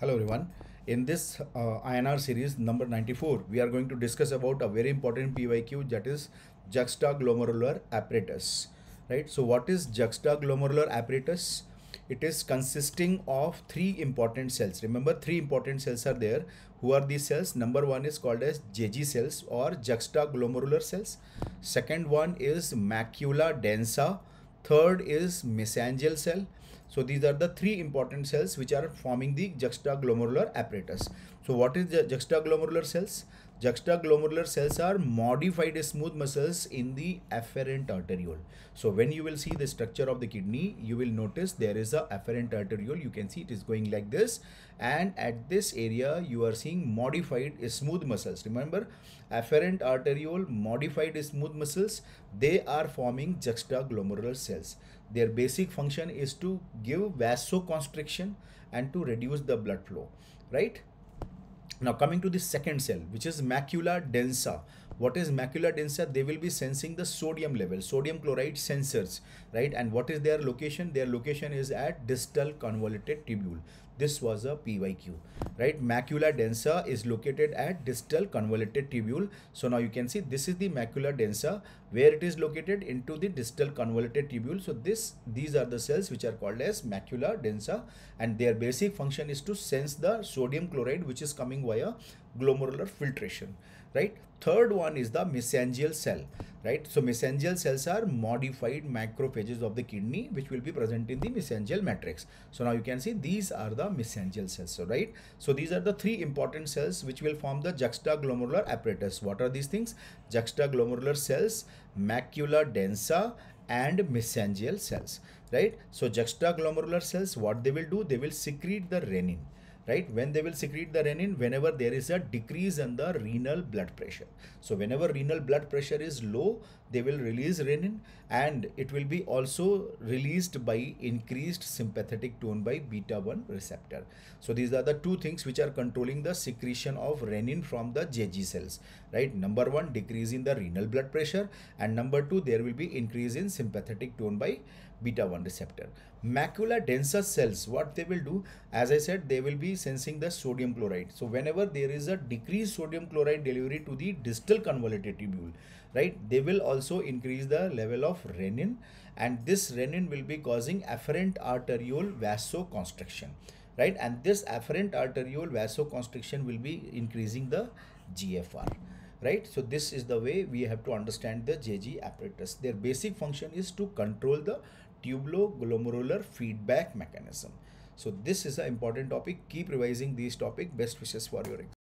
Hello everyone. In this uh, INR series number 94, we are going to discuss about a very important PYQ that is juxtaglomerular apparatus. Right. So what is juxtaglomerular apparatus? It is consisting of three important cells. Remember three important cells are there. Who are these cells? Number one is called as JG cells or juxtaglomerular cells. Second one is macula densa. Third is mesangial cell so these are the three important cells which are forming the juxtaglomerular apparatus. So what is the juxtaglomerular cells? Juxtaglomerular cells are modified smooth muscles in the afferent arteriole. So when you will see the structure of the kidney, you will notice there is a afferent arteriole. You can see it is going like this. And at this area, you are seeing modified smooth muscles. Remember, afferent arteriole, modified smooth muscles, they are forming juxtaglomerular cells. Their basic function is to give vasoconstriction and to reduce the blood flow, right? Now coming to the second cell, which is macula densa. What is macula densa? They will be sensing the sodium level, sodium chloride sensors, right? And what is their location? Their location is at distal convoluted tubule this was a PYQ, right? Macula densa is located at distal convoluted tubule. So now you can see this is the macula densa where it is located into the distal convoluted tubule. So this, these are the cells which are called as macula densa and their basic function is to sense the sodium chloride which is coming via glomerular filtration, right? Third one is the mesangial cell, right? So mesangial cells are modified macrophages of the kidney which will be present in the mesangial matrix. So now you can see these are the mesangial cells, right? So these are the three important cells which will form the juxtaglomerular apparatus. What are these things? Juxtaglomerular cells, macula densa and mesangial cells, right? So juxtaglomerular cells, what they will do? They will secrete the renin right? When they will secrete the renin whenever there is a decrease in the renal blood pressure. So whenever renal blood pressure is low they will release renin and it will be also released by increased sympathetic tone by beta 1 receptor. So these are the two things which are controlling the secretion of renin from the jg cells right? Number one decrease in the renal blood pressure and number two there will be increase in sympathetic tone by beta 1 receptor. Macula densa cells what they will do? As i said they will be sensing the sodium chloride. So whenever there is a decreased sodium chloride delivery to the distal convoluted tubule right they will also increase the level of renin and this renin will be causing afferent arteriole vasoconstriction right? And this afferent arteriole vasoconstriction will be increasing the gfr right? So this is the way we have to understand the jg apparatus. Their basic function is to control the tubuloglomerular feedback mechanism so this is an important topic. Keep revising these topic. Best wishes for your exam